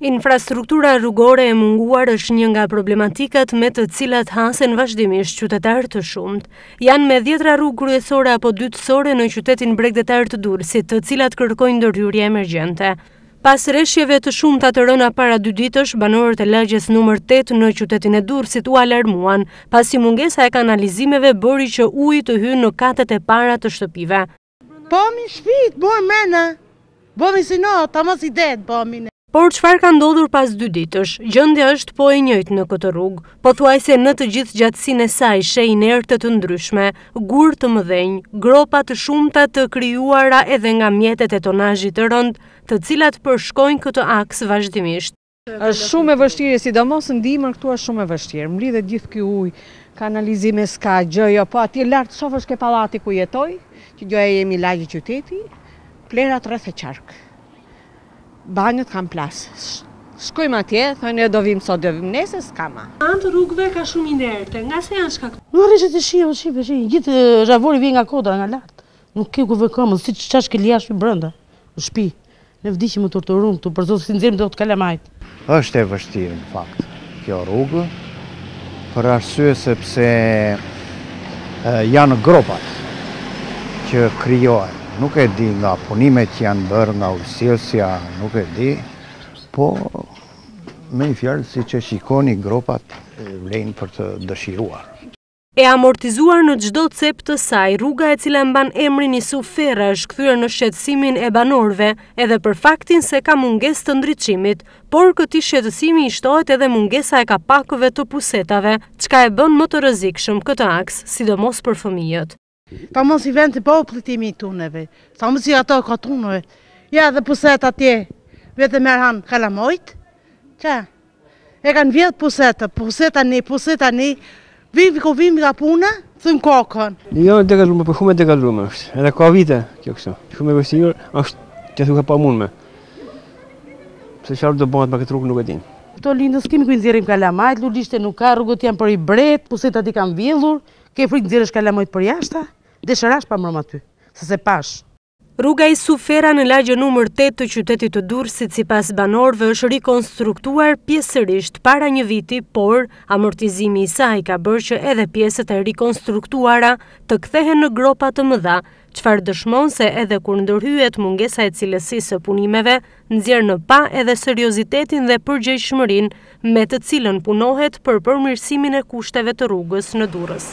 Infrastruktura rrugore e munguar është një nga problematikat me të cilat hasen vazhdimisht qytetarë të shumtë. Janë me dhjetra rrugë kryesore apo dytësore në qytetin bregdetar të Durrësit, të cilat kërkojnë ndërhyrje emergjente. Pas reshjeve të shumta të rëna para dy ditësh, banorët e lagjes numër 8 në qytetin e Durrësit u alarmuan, pasi mungesa e kanalizimeve bëri që uji të hynë në katet e para të shtëpive. Bëmi shpit, bojë mena, bëmi si në, ta mos i detë, bëmi në. Por çfarë ka ndodhur pas dy ditësh, gjendja është po e njëjtë në këtë rrugë, pothuajse në të gjithë gjatësinë e saj sheh inerte të ndryshme, gurë të mëdhenj, gropa të shumta të krijuara edhe nga mjetet e tonazhit të rëndë, të cilat përshkojnë këtë aks vazhdimisht. Është shumë e vështirë, sidomos në dimër këtu është shumë e vështirë. Mblidhet gjithë ky ujë, kanalizime s'ka, gjë jo, po atje lart të shofësh ke pallati ku jetoj, që gjoja jemi lagje qyteti, plerat rreth e qark. Banjët kanë plas. Shkojmë atje, thonë jo do vim sot, do vim nesër, s'ka ma. Anë të rrugëve ka shumë inerte, nga se janë shkaktuar? Në reshjet e shiu, shi, po shi, gjithë zhavori vjen nga kodra, nga lart. Nuk ke ku vë këmbën, siç jashtë ke edhe brenda, në shtëpi. Ne vdiqëm me torturën këtu, për Zotin s'i nxjerrim dot kalamajt. Është e vështirë në fakt kjo rrugë, për arsye sepse janë gropat që krijohen. Nuk e di nga punimet që janë bërë nga ujësjellësi, nuk e di, po me një fjalë siç e shikoni gropat vlejnë për të dëshiruar. E amortizuar në çdo cep të saj, rruga e cila mban emrin Isuf Ferra është kthyer në shqetësimin e banorëve edhe për faktin se ka mungesë të ndriçimit, por këtij shqetësimi i shtohet edhe mungesa e kapakëve të pusetave, çka e bën më të rrezikshëm këtë aks, sidomos për fëmijët. Ta mos i vend të popullit të imi tuneve, ta mos i ato ka tuneve, ja dhe pusetat atje, vetë me rhan kalamojt, që e kanë vjedh pusetat, pusetat, pusetat, vim kur vim nga puna, thyejmë kokën. Jo, e pakalueshme, për shumë e pakalueshme është, edhe ka vite, kjo kështu, shumë e vështirë është të them e pamundshme, se çfarë do bëhet me këtë rrugë nuk e dimë. Këtu lulishte s'kemi ku i nxjerrim kalamajt, lulishte nuk ka, rrugët janë për ibret, pusetat i kanë vjedhur, Ke frikë të nxjerrësh kalamajt përjashta? Desh rashë parmbrëmë aty, se s'e pashë. Rruga Isuf Ferra në lagjen numër tetë të qytetit të Durrësit sipas banorëve është rikonstruktuar pjesërisht para një viti por amortizimi i saj ka bërë që edhe pjesët e rikonstruktuara të kthehen në gropa të mëdha, çfarë dëshmon se edhe kur ndërhyhet mungesa e cilësisë së punimeve nxjerr në pah edhe seriozitetin dhe përgjegjshmërinë me të cilën punohet për përmirësimin e kushteve të rrugës në Durrës.